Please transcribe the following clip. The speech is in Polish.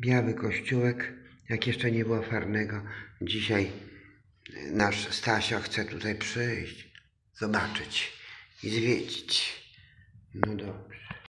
biały kościółek, jak jeszcze nie było farnego. Dzisiaj e, nasz Stasio chce tutaj przyjść, zobaczyć i zwiedzić. No dobrze.